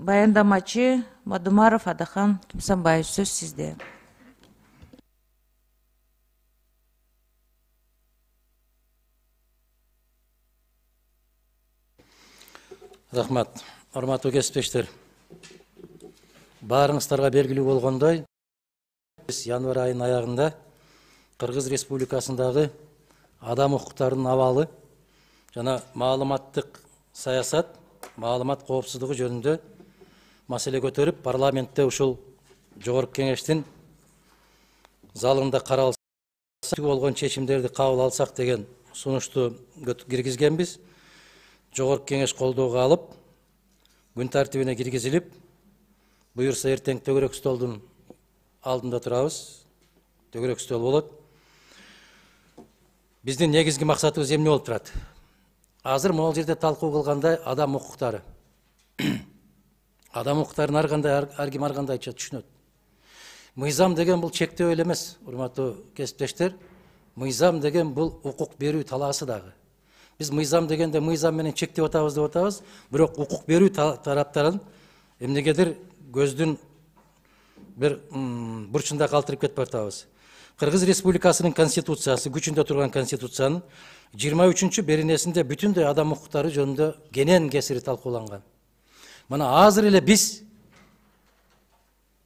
баяндамачы мадумаров адахан тумсанбаев сөз сизде рахмат урматтуу кесиптештер баарыңыздарга белгилүү болгондой январь айынын аягында кыргыз республикасындагы адам укуктарынын абалы жана маалыматтык саясат маалымат коопсуздугу жөнүндө маселе көтөрүп парламентте ушул жогорку кеңештин залында каралса болгон чечимдерди кабыл алсак деген сунушту киргизгенбиз жогорку кеңеш колдоого алып күн тартибине киргизилип буюрса эртең төгөрөк столдун алдында турабыз төгөрөк стол болот биздин негизги максатыбыз эмне болуп турат азыр могул жерде талкуу кылгандай адам укуктары адам укуктарын ар кандай ар ким ар кандайча түшүнөт мыйзам деген бул чектөө эле эмес урматтуу кесиптештер мыйзам деген бул укук берүү талаасы дагы биз мыйзам дегенде мыйзам менен чектеп атабыз деп атабыз бирок укук берүү тараптарын эмнегедир көздүн бир бурчунда калтырып кетип атабыз кыргыз республикасынын конституциясы күчүндө турган конституциянын жыйырма үчүнчү беренесинде бүтүндөй адам укуктары жөнүндө кенен кесири талкууланган мына азыр эле биз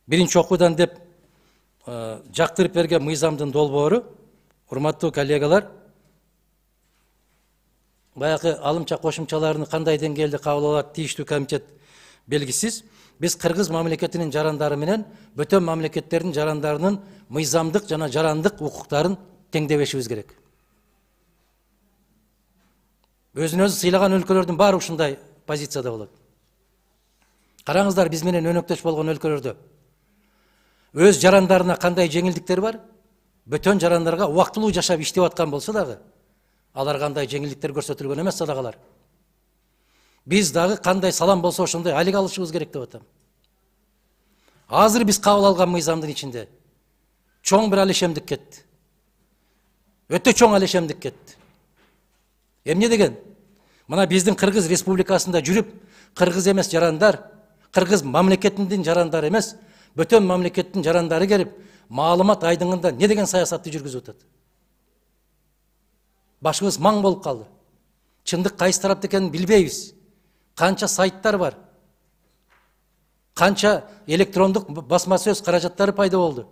биринчи окуудан деп жактырып берген мыйзамдын долбоору урматтуу коллегалар баягы алымча кошумчаларын кандай деңгээлде кабыл алат тийиштүү комитет белгисиз биз кыргыз мамлекетинин жарандары менен бөтөн мамлекеттердин жарандарынын мыйзамдык жана жарандык укуктарын теңдебешибиз керек өзүн өзү сыйлаган өлкөлөрдүн баары ушундай позицияда болот караңыздар биз менен өнөктөш болгон өлкөлөрдө өз жарандарына кандай жеңилдиктер бар? Бөтөн жарандарга убактылуу жашап иштеп аткан болсо дагы аларга андай жеңилдиктер көрсөтүлгөн эмес садагалар биз дагы кандай салам болсо ошондой айлык алышыбыз керек деп атам. Азыр биз кабыл алган мыйзамдын ичинде чоң бир алешемдик кетти өтө чоң алешемдик кетти эмне деген? Мына биздин кыргыз республикасында жүрүп кыргыз эмес жарандар қырғыз мамлекетіндин жарандары емес бөтен мамлекеттің жарандары келіп маалымат айдыңында не деген саясатты жүргізіп жатады башыбыз маң болып қалды. Шындық қайсы тарапта екенін білбейіз. қанша сайттар бар. Қанша электрондық басма сөз қаражаттары пайда болды.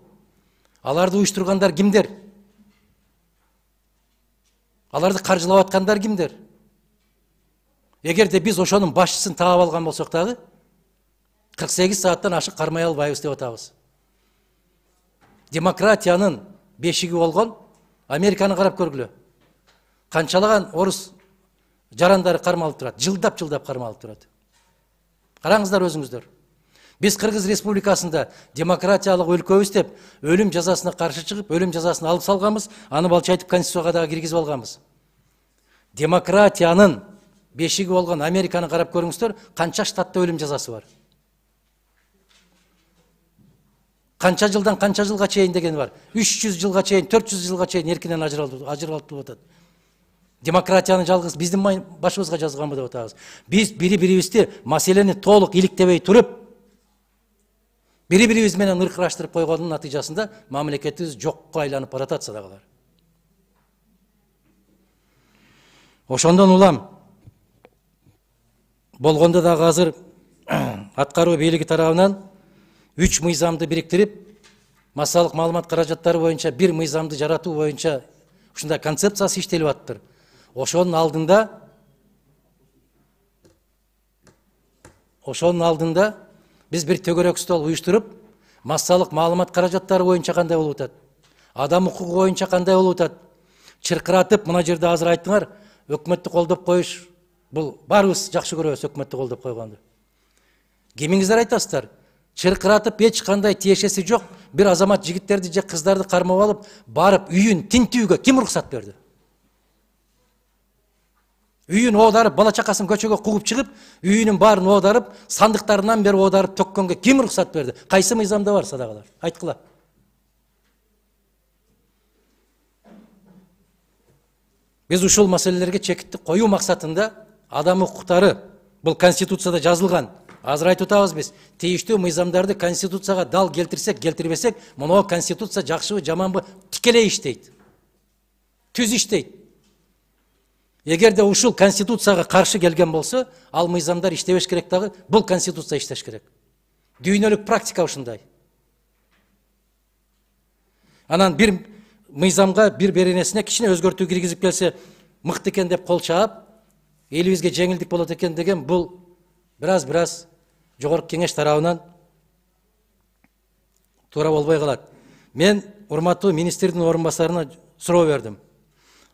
Аларды ұйыштырғандар кімдер? Аларды қаржылап жатқандар кімдер? Егер де біз ошоның басшысын алган алған болсақ 48 сааттан ашық қармай албайбыз деп атабыз демократиянын бешиги болгон американы карап көргүлө канчалаган орус жарандары кармалып турат жылдап жылдап кармалып турат караңыздар өзүңүздөр биз кыргыз республикасында демократиялык өлкөбүз деп өлүм жазасына каршы чыгып өлүм жазасын алып салганбыз аны балчайтып конституцияга дагы киргизип алганбыз демократиянын бешиги болгон американы карап көрүңүздөр канча штатта өлүм жазасы бар? Канча жылдан канча жылга чейин деген бар. үч жүз жылга чейин төрт жүз жылга чейин эркинен ажыралтып атат демократияны жалгыз биздин башыбызга жазганбы деп атабыз биз бири бирибизди маселени толук иликтебей туруп бири бирибиз менен ыркыраштырып койгондун натыйжасында мамлекетибиз жокко айланып баратат садагалар ошондон улам болгондо дагы азыр аткаруу бийлиги тарабынан үч мыйзамды бириктирип массалык маалымат каражаттары боюнча бир мыйзамды жаратуу боюнча ушундай концепциясы иштелип атыптыр ошонун алдында ошонун алдында биз бир төгөрөк стол уюштуруп массалык маалымат каражаттары боюнча кандай болуп атат адам укугу боюнча кандай болуп атат чыркыратып мына жерде азыр айттыңар өкмөттү колдоп коюш бул баарыбыз жакшы көрөбүз өкмөттү колдоп койгонду кимиңиздер айтасыздар чыркыратып эч кандай тиешеси жок бир азамат жигиттерди же кыздарды кармап алып барып үйүн тинтүүгө ким уруксат берди үйүн оодарып бала чакасын көчөгө кууп чыгып үйүнүн баарын оодарып сандыктарынан бери оодарып төккөнгө ким уруксат берди кайсы мыйзамда бар садағалар? Айткыла биз ушул маселелерге чекитти коюу максатында адам укуктары бул конституцияда жазылган азыр айтып атабыз биз тийиштүү мыйзамдарды конституцияга дал келтирсек келтирбесек моноо конституция жакшыбы жаманбы тикелей иштейт түз иштейт эгерде ушул конституцияга каршы келген болсо ал мыйзамдар иштебеш керек дагы бул конституция иштеш керек. Дүйнөлүк практика ушундай. Анан бир мыйзамга бир беренесине кичине өзгөртүү киргизип келсе мыкты экен деп кол чаап элибизге жеңилдик болот экен деген бул бир аз бир аз жогорку кеңеш тарабынан туура болбой калат. Мен урматтуу министрдин орун басарына суроо бердим.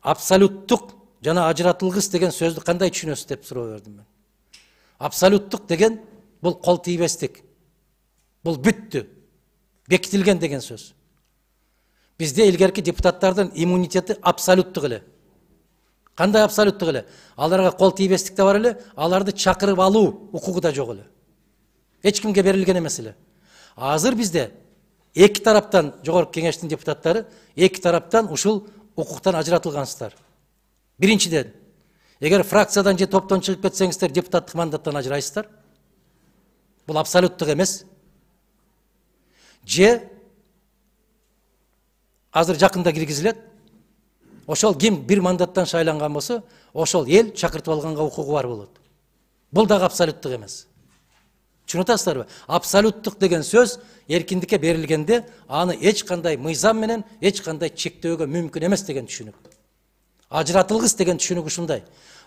Абсолюттук жана ажыратылгыс деген сөздү кандай түшүнөсүз деп суроо бердим мен. Абсолюттук деген бул кол тийбестик бул бүттү бекитилген деген сөз. Бизде илгерки депутаттардын иммунитети абсолюттук эле. Кандай абсолюттук эле? Аларга кол тийбестик да бар эле аларды чакырып алуу укугу да жок эле. Эч кимге берилген эмес эле азыр бизде эки тараптан жогорку кеңештин депутаттары эки тараптан ушул укуктан ажыратылгансыздар биринчиден эгер фракциядан же топтон чыгып кетсеңиздер депутаттык мандаттан ажырайсыздар бул абсолюттук эмес же азыр жакында киргизилет ошол ким бир мандаттан шайланган болсо ошол эл чакыртып алганга укугу бар болот бул дагы абсолюттук эмес түшүнүп абсолюттук деген сөз эркиндикке берилгенде аны эч кандай мыйзам менен эч кандай чектөөгө мүмкүн эмес деген түшүнүк ажыратылгыс деген түшүнүк ушундай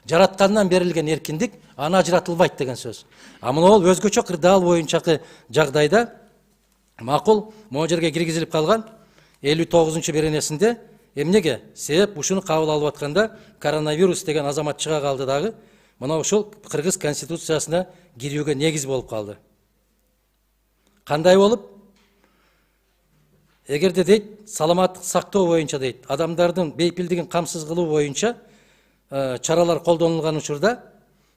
жараткандан берилген эркиндик аны ажыратылбайт деген сөз. А могул өзгөчө кырдаал боюнчакы жагдайда макул могу жерге киргизилип калган элүү тогузунчу беренесинде эмнеге себеп ушуну кабыл алып атканда коронавирус деген азамат чыга калды дагы мына ушул кыргыз конституциясына кирүүгө негиз болуп калды. Кандай болуп? Эгерде дейт саламаттык сактоо боюнча дейт адамдардын бейпилдигин камсыз кылуу боюнча чаралар колдонулган учурда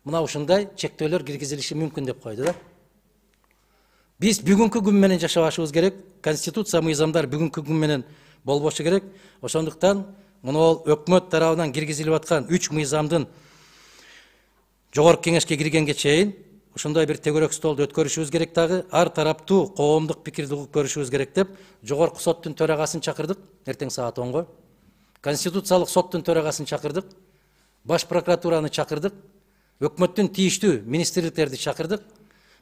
мына ушундай чектөөлөр киргизилиши мүмкүн деп койду да. Биз бүгүнкү күн менен жашабашыбыз керек конституция мыйзамдар бүгүнкү күн менен болбошу керек. Ошондуктан могул өкмөт тарабынан киргизилип аткан үч мыйзамдын жогорку кеңешке киргенге чейин ушундай бир тегерек столду өткөрүшүбүз керек дагы ар тараптуу коомдук пикирди угуп көрүшүбүз керек деп жогорку соттун төрагасын чакырдык эртең саат онго конституциялык соттун төрагасын чакырдык баш прокуратураны чакырдык өкмөттүн тийиштүү министрликтерди чакырдык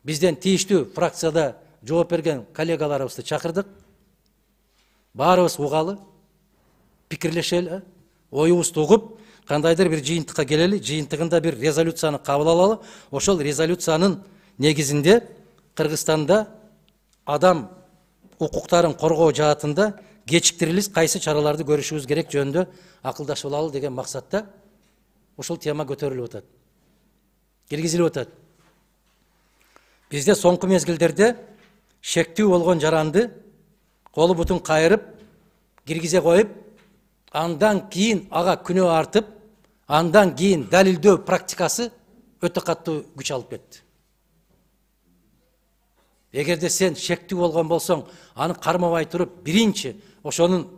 бизден тийиштүү фракцияда жооп берген коллегаларыбызды чакырдык баарыбыз угалы пикирлешели оюбузду угуп кандайдыр бир жыйынтыкка келели жыйынтыгында бир резолюцияны кабыл алалы ошол резолюциянын негизинде кыргызстанда адам укуктарын коргоо жаатында кечиктирилиз кайсы чараларды көрүшүбүз керек жөнүндө акылдашып алалы деген максатта ушул тема көтөрүлүп атат киргизилип атат. Бизде соңку мезгилдерде шектүү болгон жаранды колу бутун кайрып киргизе коюп андан кийин ага күнөө артып андан кийин далилдөө практикасы өтө катуу күч алып кетти эгерде сен шектүү болгон болсоң аны кармабай туруп биринчи ошонун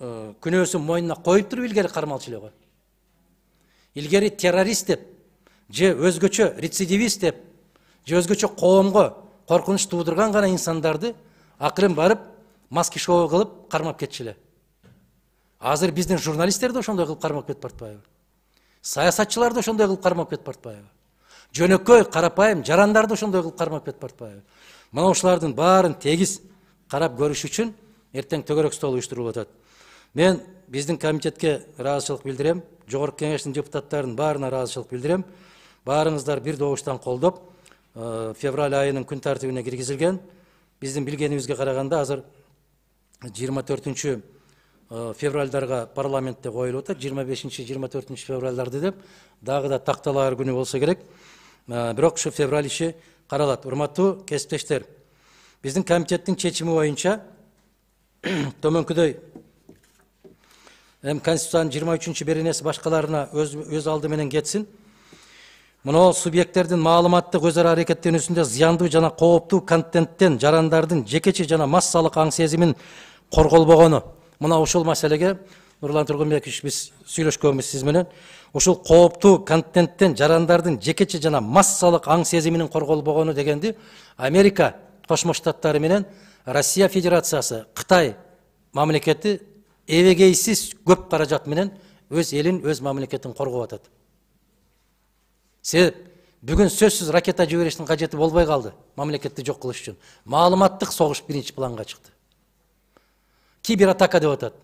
күнөөсүн мойнуна коюп туруп илгери кармалчу эле го илгери террорист деп же өзгөчө рецидивист деп же өзгөчө коомго коркунуч туудурган гана инсандарды акырын барып маски шоу кылып кармап кетчү эле азыр биздин журналисттер да ошондой кылып кармап кетип баратпайбы? Саясатчылар да ошондой кылып кармап кетип баратпайбы? Жөнөкөй карапайым жарандар да ошондой кылып кармап кетип баратпайбы? Мына ушулардын баарын тегиз карап көрүш үчүн эртең төгөрөк стол уюштурулуп атат. Мен биздин комитетке ыраазычылык билдирем жогорку кеңештин депутаттарынын баарына ыраазычылык билдирем. Баарыңыздар бир добуштан колдоп февраль айынын күн тартибине киргизилген. Биздин билгенибизге караганда азыр жыйырма төртүнчү февральдарга парламентте коюлуп атат жыйырма бешинчи жыйырма төртүнчү февральдарды деп. Дагы да такталаар күнү болсо керек. Бирок ушу февраль иши каралат урматтуу кесиптештер биздин комитеттин чечими боюнча төмөнкүдөй эми конституциянын жыйырма үчүнчү беренеси башкаларына өз алды менен кетсин мына субъекттердин маалыматтык өз ара аракеттенүүсүндө зыяндуу жана кооптуу контенттен жарандардын жекече жана массалык аң сезимин корголбогону мына ушул маселеге нурлан тургунбекович биз сүйлөшкөнбүз сиз менен. Ушул кооптуу контенттен жарандардын жекече жана массалык аң сезиминин корголбогону дегенди америка кошмо штаттары менен россия федерациясы кытай мамлекети эбегейсиз көп каражат менен өз элин өз мамлекетин коргоп атат. Себеп бүгүн сөзсүз ракета жибериштин кажети болбой калды мамлекетти жок кылыш үчүн. Маалыматтык согуш биринчи планга чыкты. Кибератака деп атат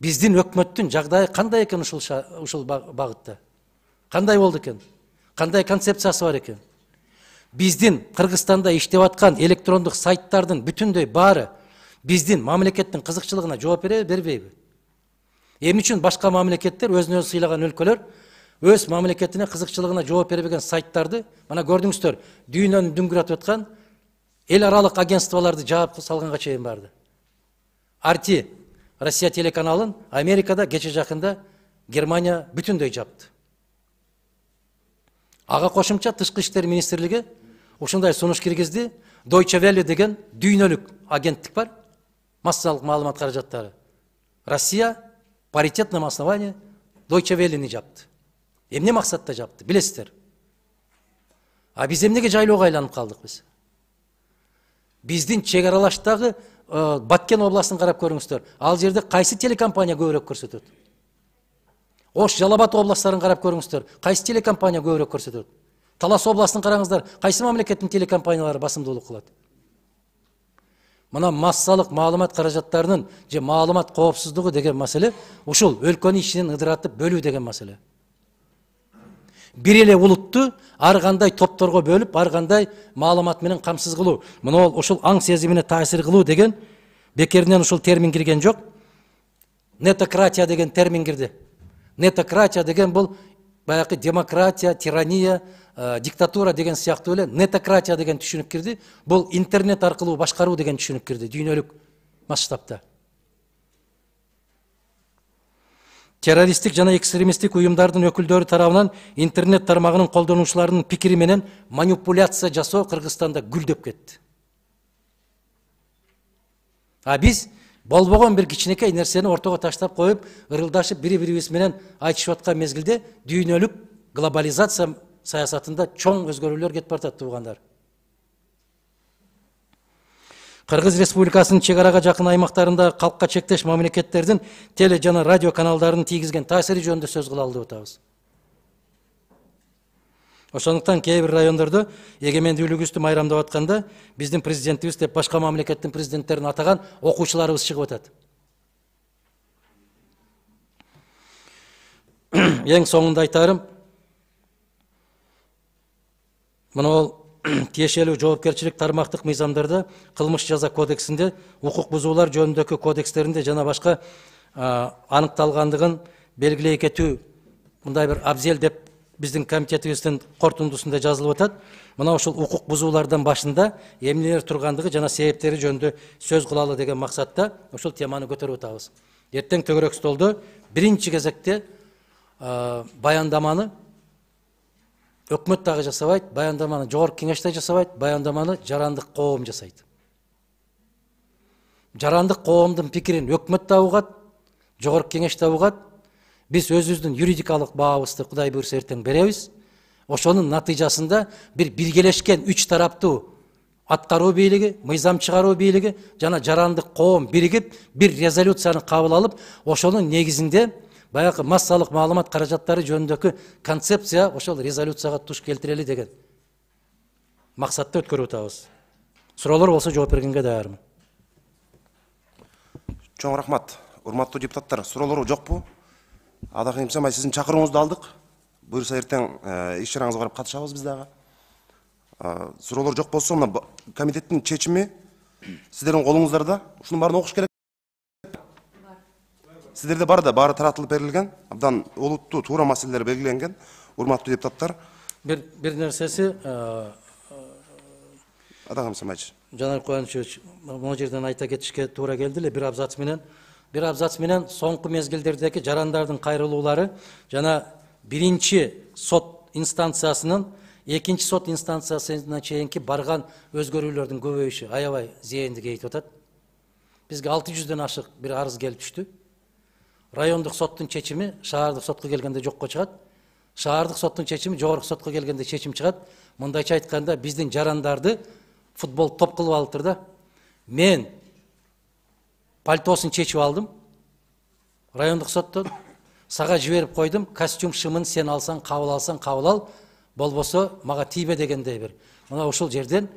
биздин өкмөттүн жагдайы кандай экен ушул ушул багытта? Кандай болду экен? Кандай концепциясы бар экен? Биздин кыргызстанда иштеп аткан электрондук сайттардын бүтүндөй баары биздин мамлекеттин кызыкчылыгына жооп береби бербейби. Эмне үчүн башка мамлекеттер өзүн өзү сыйлаган өлкөлөр өз мамлекетине кызыкчылыгына жооп бербеген сайттарды мына көрдүңүздөр дүйнөнү дүңгүрөтүп аткан эл аралык агентстволорду жаап салганга чейин барды. Арти россия телеканалын америкада кече жакында германия бүтүндөй жапты. Ага кошумча тышкы иштер министрлиги ушундай сунуш киргизди дойче велле деген дүйнөлүк агенттик бар. Массалык маалымат каражаттары россия паритетном основании дойче веллени жапты. Эмне максатта жапты билесиздер а биз эмнеге жайлоого айланып калдык биз биздин чек аралаштагы баткен областын карап көрүңүздөр ал жерде кайсы телекомпания көбүрөөк көрсөтөт ош жалал абад областтарын карап көрүңүздөр кайсы телекомпания көбүрөөк көрсөтөт талас областын караңыздар кайсы мамлекеттин телекомпаниялары басымдуулук кылат мына массалык маалымат каражаттарынын же маалымат коопсуздугу деген маселе ушул өлкөнү ичинен ыдыратып бөлүү деген маселе бир эле улутту ар кандай топторго бөлүп ар кандай маалымат менен камсыз кылуу мына ушул аң сезимине таасир кылуу деген бекеринен ушул термин кирген жок. Нетократия деген термин кирди. Нетократия деген бул баягы демократия тирания диктатура деген сыяктуу эле нетократия деген түшүнүк кирди. Бул интернет аркылуу башкаруу деген түшүнүк кирди дүйнөлүк масштабта. Террористтик жана экстремисттик уюмдардын өкүлдөрү тарабынан интернет тармагынын колдонуучуларынын пикири менен манипуляция жасоо кыргызстанда гүлдөп кетти. А биз болбогон бир кичинекей нерсени ортого таштап коюп ырылдашып бири бирибиз менен айтышып аткан мезгилде дүйнөлүк глобализация саясатында чоң өзгөрүүлөр кетип баратат туугандар. Кыргыз республикасынын чек арага жакын аймактарындагы калкка чектеш мамлекеттердин теле жана радио каналдарынын тийгизген таасири жөнүндө сөз кылалы деп атабыз ошондуктан кээ бир райондордо эгемендүүлүгүбүздү майрамдап атканда биздин президентибиз деп башка мамлекеттин президенттерин атаган окуучуларыбыз чыгып атат эң соңунда айтаарым мына тиешелүү жоопкерчилик тармактык мыйзамдарда кылмыш жаза кодексинде укук бузуулар жөнүндөгү кодекстеринде жана башка аныкталгандыгын белгилей кетүү мындай бир абзел деп биздин комитетибиздин корутундусунда жазылып атат. Мына ушул укук бузуулардын башында эмнелер тургандыгы жана себептери жөнүндө сөз кылалы деген максатта ушул теманы көтөрүп атабыз. Эртең төгөрөк столдо биринчи кезекте баяндаманы өкмөт дагы жасабайт баяндаманы жогорку кеңеш да жасабайт баяндаманы жарандык коом жасайт жарандык коомдун пикирин өкмөт да угат жогорку кеңеш да угат биз өзүбүздүн юридикалык баабызды кудай буюрса эртең беребиз ошонун натыйжасында бир биргелешкен үч тараптуу аткаруу бийлиги мыйзам чыгаруу бийлиги жана жарандык коом биригип бир резолюцияны кабыл алып ошонун негизинде баягы массалык маалымат каражаттары жөнүндөгү концепция ошол резолюцияга туш келтирели деген максатта өткөрүп атабыз. Суроолор болсо жооп бергенге даярмын. Чоң рахмат урматтуу депутаттар. Суроолор жокпу? Адакы кимсамай сиздин чакырууңузду алдык. Буюрса эртең иш чараңызга барып катышабыз биз дагы суроолор жок болсо мына комитеттин чечими сиздердин колуңуздарда ушунун баарын окуш керек. Сіздерде бар да баары таратылып берилген абдан олуттуу туура маселелер белгиленген урматтуу депутаттар бир бир нерсеси атагам самайчы жанар кубанычевич могу жерден айта кетишке туура келди эле бир абзац менен бир абзац менен соңку мезгилдердеги жарандардын кайрылуулары жана биринчи сот инстанциясынын экинчи сот инстанциясына чейинки барган өзгөрүүлөрдүн көбөйүшү аябай зээндик ээйтип атат бизге алты жүздөн ашык бир арыз келип түштү райондук соттун чечими шаардык сотко келгенде жокко чыгат шаардык соттун чечими жогорку сотко келгенде чечим чыгат мындайча айтканда биздин жарандарды футбол топ кылып алыптыр да мен пальтосун чечип алдым райондук соттон сага жиберип койдум костюм шымын сен алсаң кабыл алсаң кабыл ал болбосо мага тийбе дегендей бир мына ушул жерден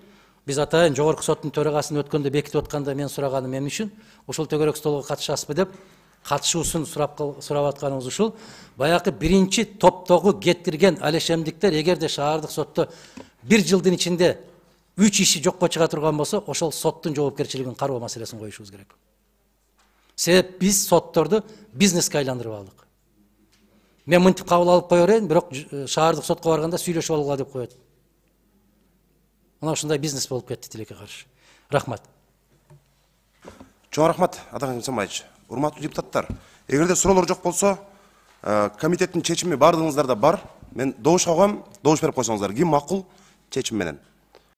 биз атайын жогорку соттун төрагасын өткөндө бекитип атканда мен сураганым эмне үчүн ушул төгөрөк столго катышасызбы деп катышуусун сурап сурап атканыбыз ушул баягы биринчи топтогу кеттирген алешемдиктер эгерде шаардык сотто бир жылдын ичинде үч иши жокко чыга турган болсо ошол соттун жоопкерчилигин кароо маселесин коюшубуз керек. Себеп биз сотторду бизнеске айландырып алдык мен мынтип кабыл алып кое берейин бирок ж- шаардык сотко барганда сүйлөшүп алгыла деп коет мына ушундай бизнес болуп кетти тилекке каршы рахмат. Чоң рахмат атакан кимсанбаевич урматтуу депутаттар эгерде суроолор жок болсо комитеттин чечими баардыгыңыздарда бар мен добушка коем добуш берип койсоңуздар ким макул чечим менен